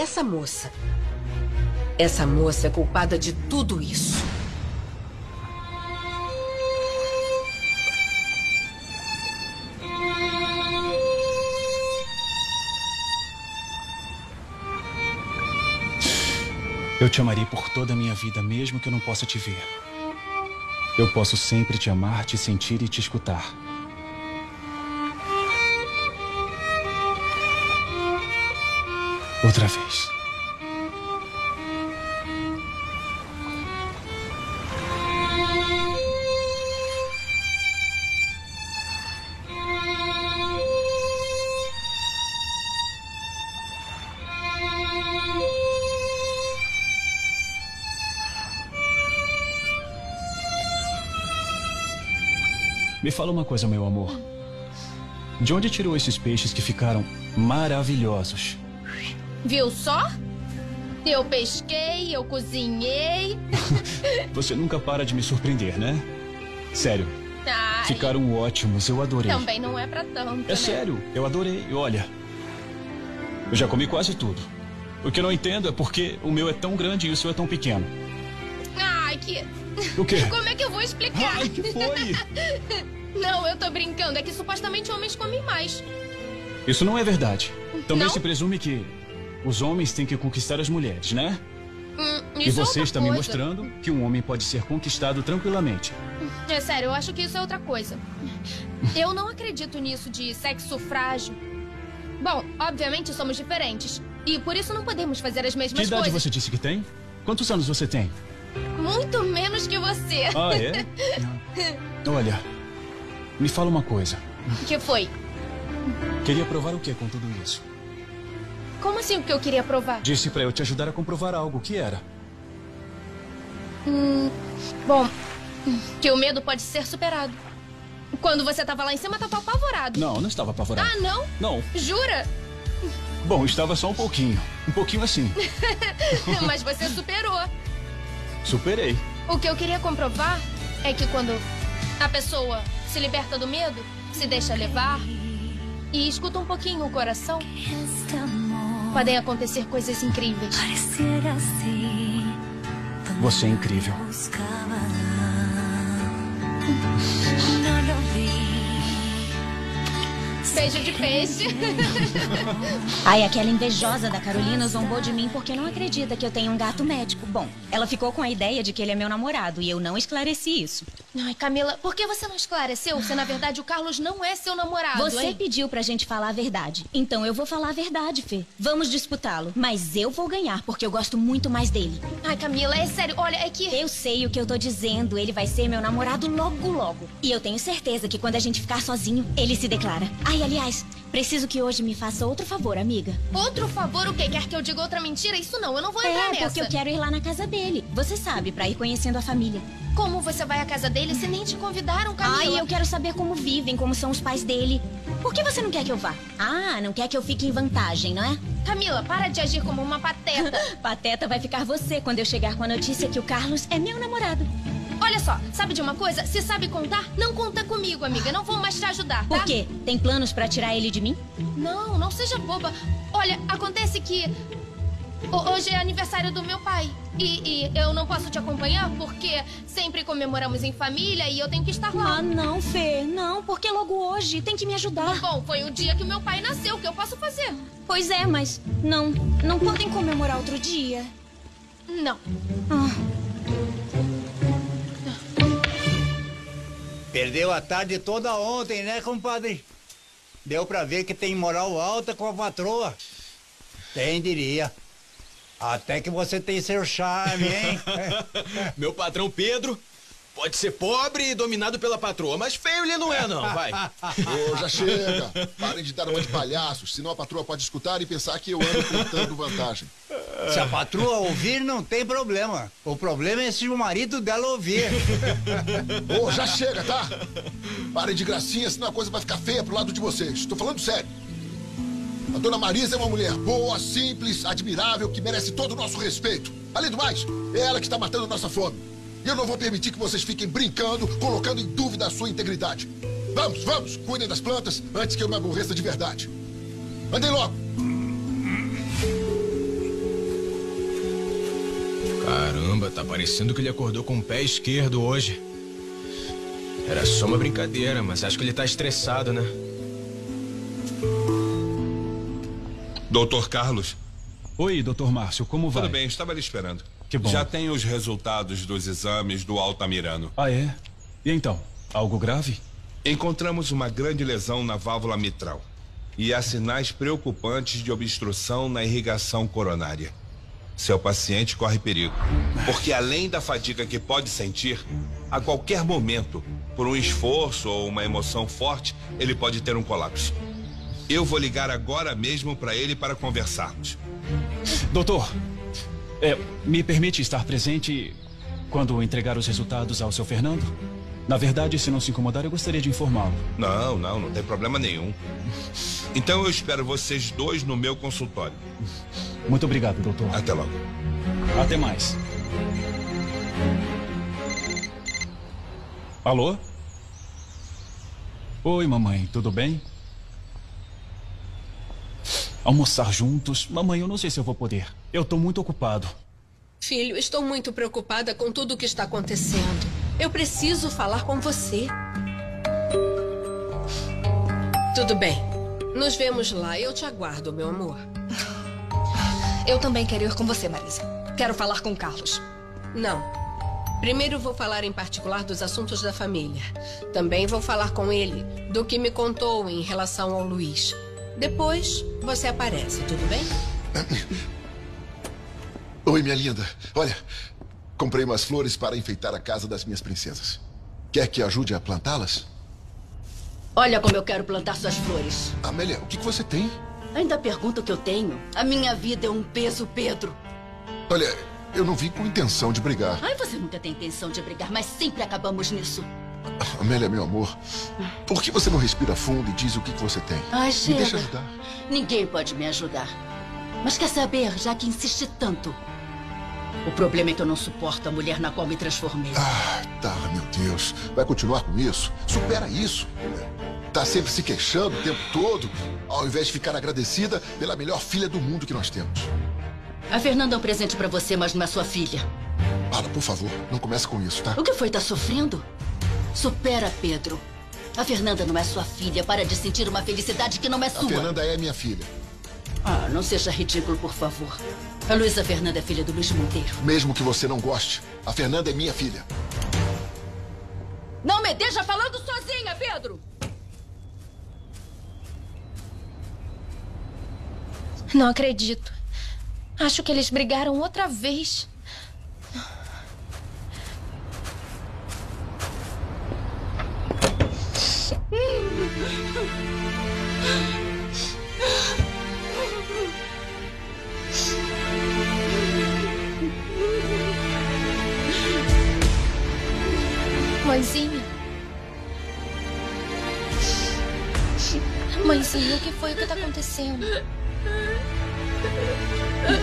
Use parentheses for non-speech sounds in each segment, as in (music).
Essa moça. Essa moça é culpada de tudo isso. Eu te amarei por toda a minha vida, mesmo que eu não possa te ver. Eu posso sempre te amar, te sentir e te escutar. Outra vez. Me fala uma coisa, meu amor. De onde tirou esses peixes que ficaram maravilhosos? Viu só? Eu pesquei, eu cozinhei. (laughs) Você nunca para de me surpreender, né? Sério. Ai, Ficaram ótimos, eu adorei. também não é pra tanto. É né? sério, eu adorei. Olha, eu já comi quase tudo. O que eu não entendo é porque o meu é tão grande e o seu é tão pequeno. Ai, que. O quê? (laughs) Como é que eu vou explicar? Ai, que foi? (laughs) Não, eu tô brincando. É que supostamente homens comem mais. Isso não é verdade. Também Não? se presume que os homens têm que conquistar as mulheres, né? Hum, e é você outra está me coisa. mostrando que um homem pode ser conquistado tranquilamente. É sério, eu acho que isso é outra coisa. Eu não acredito nisso de sexo frágil. Bom, obviamente somos diferentes. E por isso não podemos fazer as Que mesmas idade coisas. você disse que tem? Quantos anos você tem? Muito menos que você. Ah, é? (laughs) Olha, me fala uma coisa. que foi? Queria provar o que com tudo isso? Como assim o que eu queria provar? Disse pra eu te ajudar a comprovar algo. O que era? Bom, que o medo pode ser superado. Quando você tava lá em cima, tava apavorado. Não, não estava apavorado. Ah, não? Não. Jura? Bom, estava só um pouquinho. Um pouquinho assim. (laughs) Mas você superou. Superei. O que eu queria comprovar é que quando a pessoa se liberta do medo, se deixa levar e escuta um pouquinho o coração, podem acontecer coisas incríveis. Você é incrível. Beijo de peixe. (laughs) Ai, aquela invejosa da Carolina zombou de mim porque não acredita que eu tenho um gato médico. Bom, ela ficou com a ideia de que ele é meu namorado e eu não esclareci isso. Ai, Camila, por que você não esclareceu se na verdade o Carlos não é seu namorado, Você hein? pediu pra gente falar a verdade. Então eu vou falar a verdade, Fê. Vamos disputá-lo. Mas eu vou ganhar porque eu gosto muito mais dele. Ai, Camila, é sério. Olha, é que... Eu sei o que eu tô dizendo. Ele vai ser meu namorado logo, logo. E eu tenho certeza que quando a gente ficar sozinho, ele se declara. Ai, aliás, preciso que hoje me faça outro favor, amiga. Outro favor, o quê? Quer que eu diga outra mentira? Isso não, eu não vou entrar É, nessa. porque eu quero ir lá na casa dele. Você sabe, pra ir conhecendo a família. Como você vai à casa dele se nem te convidaram, Camila? Ai, eu quero saber como vivem, como são os pais dele. Por que você não quer que eu vá? Ah, não quer que eu fique em vantagem, não é? Camila, para de agir como uma pateta. (laughs) Pateta vai ficar você quando eu chegar com a notícia que o Carlos é meu namorado. Olha só, sabe de uma coisa? Se sabe contar, não conta comigo, amiga. Não vou mais te ajudar, tá? Por quê? Tem planos pra tirar ele de mim? Não, não seja boba. Olha, acontece que ho- hoje é aniversário do meu pai. E, e eu não posso te acompanhar porque sempre comemoramos em família e eu tenho que estar lá. Ah, não, Fê. Não, porque logo hoje tem que me ajudar. Bom, foi o dia que o meu pai nasceu. O que eu posso fazer? Pois é, mas não. Não podem comemorar outro dia. Não. Perdeu a tarde toda ontem, né, compadre? Deu pra ver que tem moral alta com a patroa. Quem diria? Até que você tem seu charme, hein? (laughs) Meu patrão Pedro pode ser pobre e dominado pela patroa, mas feio ele não é, não, vai. (laughs) Ô, já chega. Parem de dar uma de palhaços, senão a patroa pode escutar e pensar que eu ando contando vantagem. Se a patroa ouvir, não tem problema. O problema é se o marido dela ouvir. (laughs) Ô, já chega, tá? Parem de gracinha, senão a coisa vai ficar feia pro lado de vocês. Tô falando sério. A dona Marisa é uma mulher boa, simples, admirável, que merece todo o nosso respeito. Além do mais, é ela que está matando a nossa fome. E eu não vou permitir que vocês fiquem brincando, colocando em dúvida a sua integridade. Vamos, vamos, cuidem das plantas antes que eu me aborreça de verdade. Andem logo! Caramba, tá parecendo que ele acordou com o pé esquerdo hoje. Era só uma brincadeira, mas acho que ele tá estressado, né? Doutor Carlos, Oi, doutor Márcio, como vai? Tudo bem, estava ali esperando. Que bom. Já tenho os resultados dos exames do Altamirano. Ah, é? E então? Algo grave? Encontramos uma grande lesão na válvula mitral. E há sinais preocupantes de obstrução na irrigação coronária. Seu paciente corre perigo. Porque além da fadiga que pode sentir, a qualquer momento, por um esforço ou uma emoção forte, ele pode ter um colapso. Eu vou ligar agora mesmo para ele para conversarmos. Doutor, é, me permite estar presente quando entregar os resultados ao seu Fernando? Na verdade, se não se incomodar, eu gostaria de informá-lo. Não, não, não tem problema nenhum. Então eu espero vocês dois no meu consultório. Muito obrigado, doutor. Até logo. Até mais. Alô? Oi, mamãe, tudo bem? Almoçar juntos? Mamãe, eu não sei se eu vou poder. Eu tô muito ocupado. Filho, estou muito preocupada com tudo o que está acontecendo. Eu preciso falar com você. Tudo bem. Nos vemos lá. Eu te aguardo, meu amor. Eu também quero ir com você, Marisa. Quero falar com o Carlos. Não. Primeiro vou falar em particular dos assuntos da família. Também vou falar com ele do que me contou em relação ao Luiz. Depois você aparece, tudo bem? (coughs) Oi, minha linda. Olha, comprei umas flores para enfeitar a casa das minhas princesas. Quer que ajude a plantá-las? Olha como eu quero plantar suas flores. Amélia, o que, que você tem? Ainda pergunta o que eu tenho? A minha vida é um peso, Pedro. Olha, eu não vim com intenção de brigar. Ai, você nunca tem intenção de brigar, mas sempre acabamos nisso. Amélia, meu amor, por que você não respira fundo e diz o que, que você tem? Ai, Me deixa ajudar. Ninguém pode me ajudar. Mas quer saber, já que insiste tanto? O problema é que eu não suporto a mulher na qual me transformei. Ah, tá, meu Deus. Vai continuar com isso? Supera isso. Tá sempre se queixando o tempo todo, ao invés de ficar agradecida pela melhor filha do mundo que nós temos. A Fernanda é um presente pra você, mas não é sua filha. Para, por favor, não comece com isso, tá? O que foi? Tá sofrendo? Supera, Pedro. A Fernanda não é sua filha. Para de sentir uma felicidade que não é A sua. Fernanda é minha filha. Ah, não seja ridículo, por favor. A Luísa Fernanda é filha do Luiz Monteiro. Mesmo que você não goste, a Fernanda é minha filha. Não me deixa falando sozinha, Pedro! Não acredito. Acho que eles brigaram outra vez.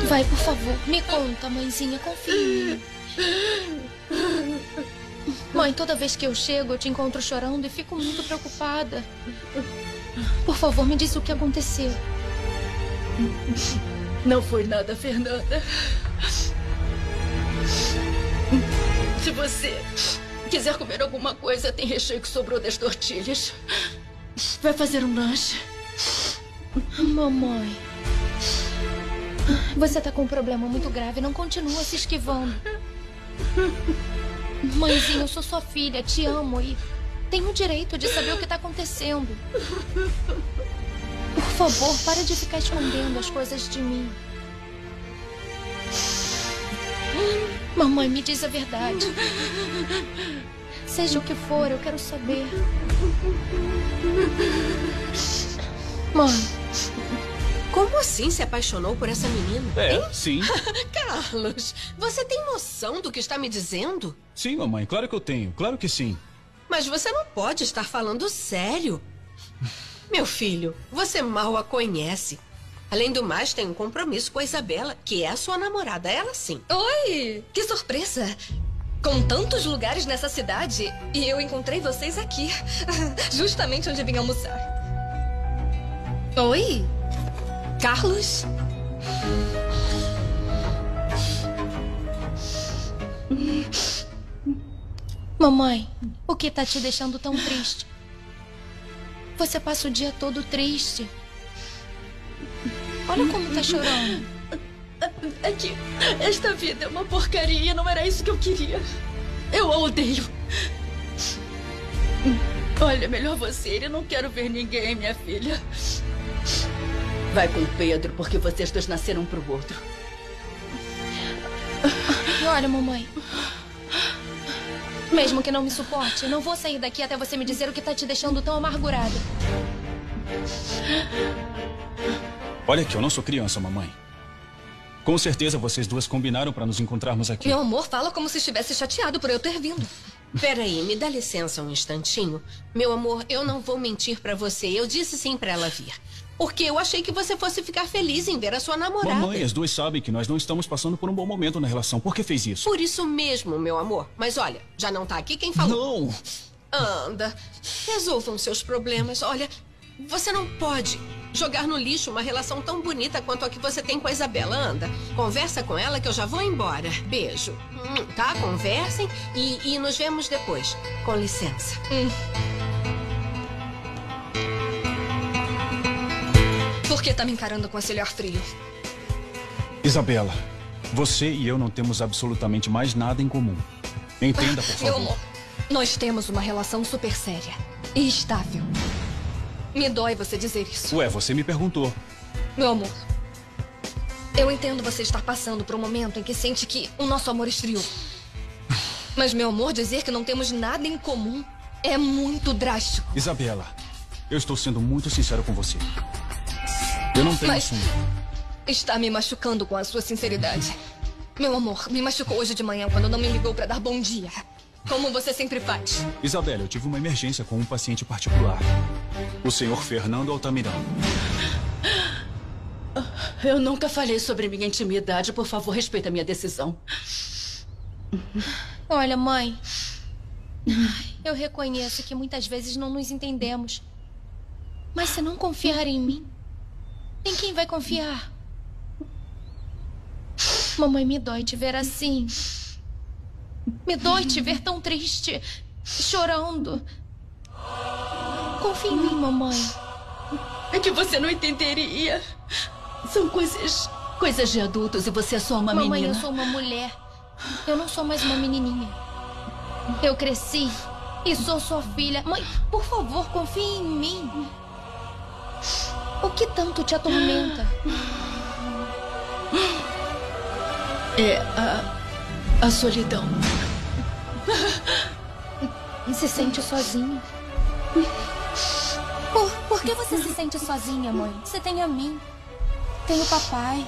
Vai, por favor, me conta, mãezinha, confia em mim. Mãe, toda vez que eu chego, eu te encontro chorando e fico muito preocupada. Por favor, me diz o que aconteceu. Não foi nada, Fernanda. Se você quiser comer alguma coisa, tem recheio que sobrou das tortilhas. Vai fazer um lanche. Mamãe. Você tá com um problema muito grave. Não continua se esquivando. Mãezinha, eu sou sua filha. Te amo e tenho o direito de saber o que tá acontecendo. Por favor, para de ficar escondendo as coisas de mim. Mamãe, me diz a verdade. Seja o que for, eu quero saber. Mãe. Como assim se apaixonou por essa menina? É, Hein? sim. (laughs) Carlos, você tem noção do que está me dizendo? Sim, mamãe, claro que eu tenho. Claro que sim. Mas você não pode estar falando sério. Meu filho, você mal a conhece. Além do mais, tem um compromisso com a Isabela, que é a sua namorada, ela sim. Oi! Que surpresa! Com tantos lugares nessa cidade, e eu encontrei vocês aqui. (laughs) Justamente onde vim almoçar. Oi? Carlos? Mamãe, o que tá te deixando tão triste? Você passa o dia todo triste. Olha como tá chorando. É que esta vida é uma porcaria. Não era isso que eu queria. Eu a odeio. Olha, melhor você ir. Eu não quero ver ninguém, minha filha. Vai com o Pedro, porque vocês dois nasceram um pro outro. E olha, mamãe. Mesmo que não me suporte, eu não vou sair daqui até você me dizer o que tá te deixando tão amargurada. Olha aqui, eu não sou criança, mamãe. Com certeza vocês duas combinaram para nos encontrarmos aqui. Meu amor fala como se estivesse chateado por eu ter vindo. Peraí, me dá licença um instantinho. Meu amor, eu não vou mentir pra você. Eu disse sim pra ela vir. Porque eu achei que você fosse ficar feliz em ver a sua namorada. Mamãe, as duas sabem que nós não estamos passando por um bom momento na relação. Por que fez isso? Por isso mesmo, meu amor. Mas olha, já não tá aqui quem falou. Não! Anda, resolvam seus problemas. Olha, você não pode jogar no lixo uma relação tão bonita quanto a que você tem com a Isabela. Anda, conversa com ela que eu já vou embora. Beijo. Hum, Tá? Conversem e, e nos vemos depois. Com licença. Por que tá me encarando com esse olhar frio? Isabela, você e eu não temos absolutamente mais nada em comum. Entenda, por (laughs) Meu favor. amor, nós temos uma relação super séria e estável. Me dói você dizer isso. Ué, você me perguntou. Meu amor, eu entendo você estar passando por um momento em que sente que o nosso amor esfriou. (laughs) Mas, meu amor, dizer que não temos nada em comum é muito drástico. Isabela, eu estou sendo muito sincero com você. Eu não tenho Mas- assunto. Está me machucando com a sua sinceridade. Meu amor, me machucou hoje de manhã quando não me ligou para dar bom dia. Como você sempre faz. Isabela, eu tive uma emergência com um paciente particular. O senhor Fernando Altamirano. Eu nunca falei sobre minha intimidade. Por favor, respeita a minha decisão. Olha, mãe. Eu reconheço que muitas vezes não nos entendemos. Mas se não confiar em mim, em quem vai confiar? Mamãe, me dói te ver assim. Me dói te ver tão triste, chorando. Confia em mim, mamãe. É que você não entenderia. São coisas. coisas de adultos e você é só uma mamãe, menina. eu sou uma mulher. Eu não sou mais uma menininha. Eu cresci e sou sua filha. Mãe, por favor, confie em mim. O que tanto te atormenta? É a. a solidão. Se sente sozinha? Por, por que você se sente sozinha, mãe? Você tem a mim. Tem o papai.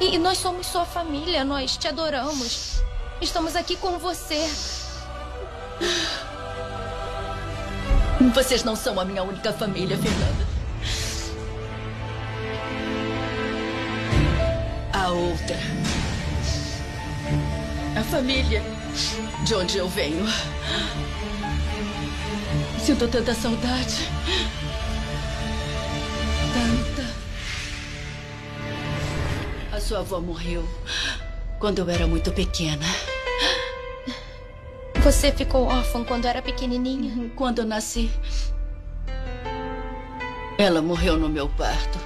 E, e nós somos sua família. Nós te adoramos. Estamos aqui com você. Vocês não são a minha única família, Fernanda. A outra. A família de onde eu venho. Sinto tanta saudade. Tanta. A sua avó morreu quando eu era muito pequena. Você ficou órfã quando era pequenininha? Quando eu nasci. Ela morreu no meu parto.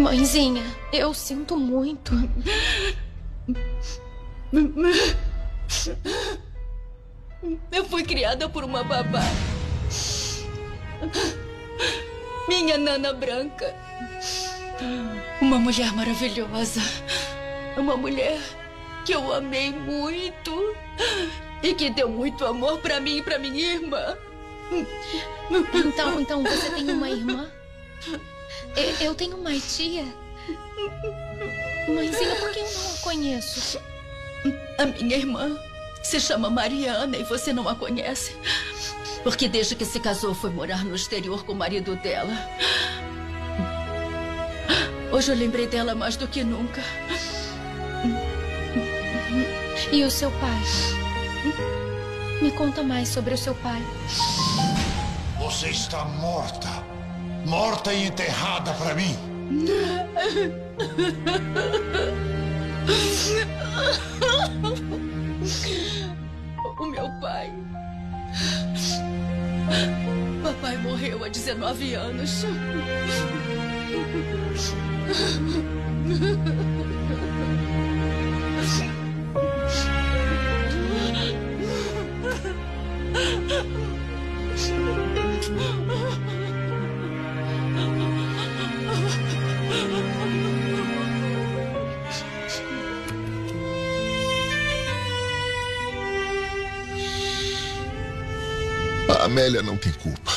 Mãezinha, eu sinto muito. Eu fui criada por uma babá. Minha nana branca. Uma mulher maravilhosa. Uma mulher que eu amei muito e que deu muito amor pra mim e pra minha irmã. Então, então você tem uma irmã? Eu, eu tenho uma tia. Mãezinha, por que eu não a conheço? A minha irmã se chama Mariana e você não a conhece. Porque desde que se casou foi morar no exterior com o marido dela. Hoje eu lembrei dela mais do que nunca. E o seu pai? Me conta mais sobre o seu pai. Você está morta. Morta e enterrada para mim. o meu pai. Papai morreu há 19 anos. Amélia não tem culpa.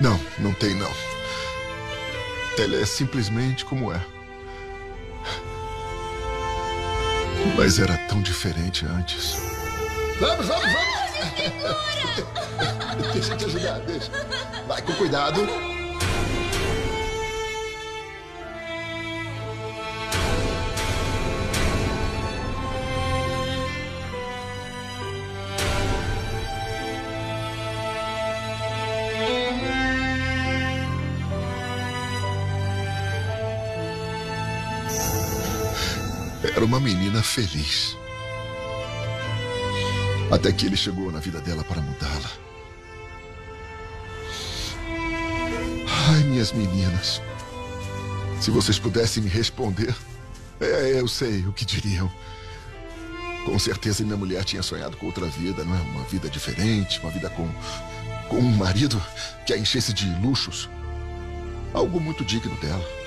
Não, não tem não. Ela é simplesmente como é. Mas era tão diferente antes. Vamos, vamos, vamos! (laughs) deixa eu te ajudar, deixa. Vai com cuidado. Menina feliz. Até que ele chegou na vida dela para mudá-la. Ai, minhas meninas. Se vocês pudessem me responder, é, eu sei o que diriam. Com certeza minha mulher tinha sonhado com outra vida, não é? Uma vida diferente, uma vida com, com um marido que a enchesse de luxos. Algo muito digno dela.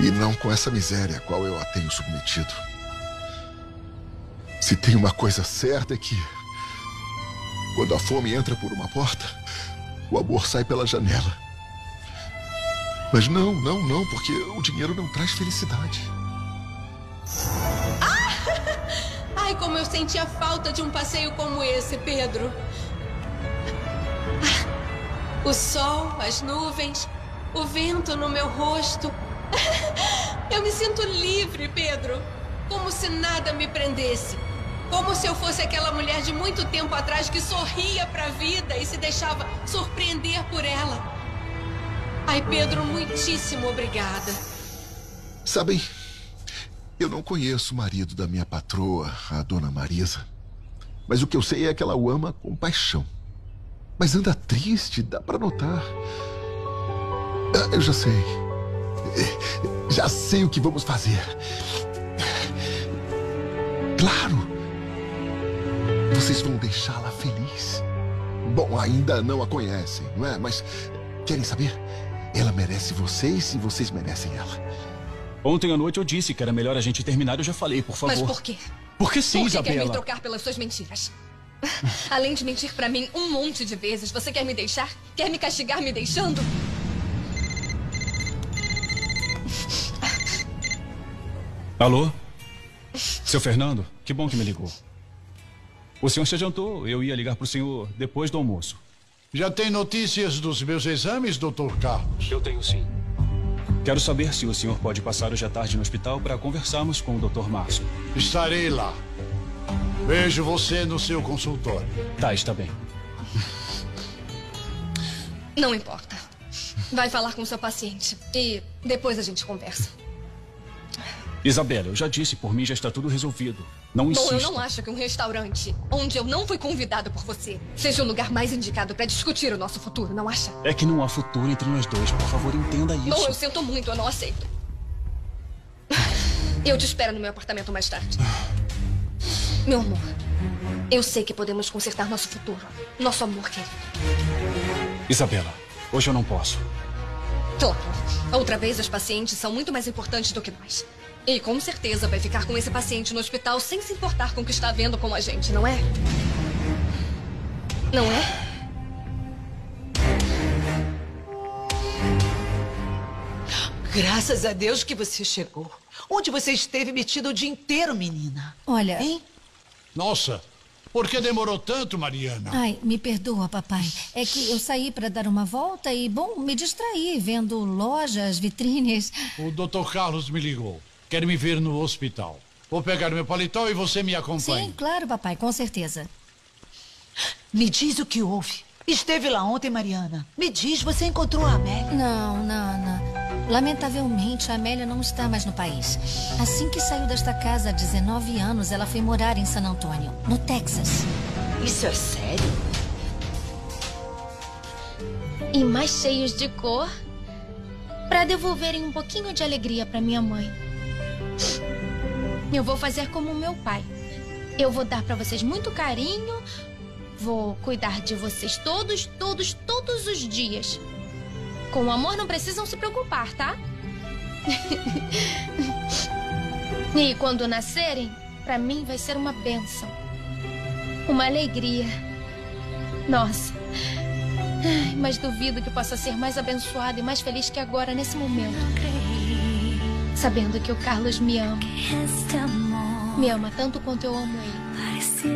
E não com essa miséria a qual eu a tenho submetido. Se tem uma coisa certa é que. Quando a fome entra por uma porta, o amor sai pela janela. Mas não, não, não, porque o dinheiro não traz felicidade. (laughs) Ai, como eu sentia falta de um passeio como esse, Pedro. Ah, O sol, as nuvens, o vento no meu rosto. (laughs) Eu me sinto livre, Pedro. Como se nada me prendesse. Como se eu fosse aquela mulher de muito tempo atrás que sorria pra vida e se deixava surpreender por ela. Ai, Pedro, muitíssimo obrigada. Sabem, eu não conheço o marido da minha patroa, a dona Marisa. Mas o que eu sei é que ela o ama com paixão. Mas anda triste, dá pra notar. Ah, Eu já sei. Já sei o que vamos fazer. Claro! Vocês vão deixá-la feliz. Bom, ainda não a conhecem, não é? Mas querem saber? Ela merece vocês e vocês merecem ela. Ontem à noite eu disse que era melhor a gente terminar. Eu já falei, por favor. Mas por quê? Porque sim, Por que quer me Isabela. trocar pelas suas mentiras? Além de mentir pra mim um monte de vezes, você quer me deixar? Quer me castigar me deixando? Alô? Seu Fernando? Que bom que me ligou. O senhor se adiantou. Eu ia ligar pro senhor depois do almoço. Já tem notícias dos meus exames, doutor Carlos? Eu tenho sim. Quero saber se o senhor pode passar hoje à tarde no hospital para conversarmos com o Dr. Márcio. Estarei lá. Vejo você no seu consultório. Tá, está bem. Não importa. Vai falar com seu paciente e depois a gente conversa. Isabela, eu já disse, por mim já está tudo resolvido. Não Bom, insista. eu não acho que um restaurante onde eu não fui convidada por você seja o lugar mais indicado pra discutir o nosso futuro, não acha? É que não há futuro entre nós dois. Por favor, entenda isso. Bom, eu sinto muito, eu não aceito. (sighs) Eu te espero no meu apartamento mais tarde. Meu amor, eu sei que podemos consertar nosso futuro. Nosso amor, querido. Isabela, hoje eu não posso. Claro. Outra vez, os pacientes são muito mais importantes do que nós. E com certeza vai ficar com esse paciente no hospital sem se importar com o que está vendo com a gente, não é? Não é? Graças a Deus que você chegou. Onde você esteve metida o dia inteiro, menina? Olha. Hein? Nossa, por que demorou tanto, Mariana? Ai, me perdoa, papai. É que eu saí para dar uma volta e, bom, me distraí vendo lojas, vitrines. O doutor Carlos me ligou. Quer me ver no hospital. Vou pegar meu paletó e você me acompanha. Sim, claro, papai, com certeza. Me diz o que houve. Esteve lá ontem, Mariana. Me diz, você encontrou a Amélia? Não, Nana. Lamentavelmente, a Amélia não está mais no país. Assim que saiu desta casa há 19 anos, ela foi morar em San Antônio, no Texas. Isso é sério? E mais cheios de cor para devolverem um pouquinho de alegria para minha mãe. Eu vou fazer como meu pai. Eu vou dar para vocês muito carinho, vou cuidar de vocês todos, todos, todos os dias. Com amor não precisam se preocupar, tá? (laughs) e quando nascerem, para mim vai ser uma bênção. Uma alegria. Nossa. Ai, Mas duvido que possa ser mais abençoada e mais feliz que agora, nesse momento. Sabendo que o Carlos me ama. Me ama tanto quanto eu amo ele. Así.